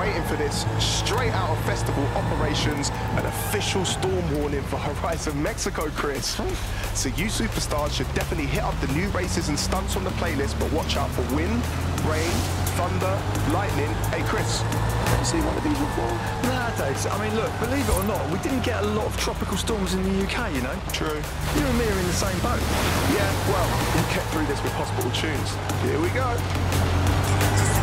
waiting for this. Straight out of festival operations, an official storm warning for Horizon Mexico, Chris. So you superstars should definitely hit up the new races and stunts on the playlist, but watch out for wind, rain, thunder, lightning. Hey, Chris, you seen one of these before? Nah, Dave. I mean, look, believe it or not, we didn't get a lot of tropical storms in the UK, you know? True. You and me are in the same boat. Yeah, well, we'll get through this with hospital tunes. Here we go.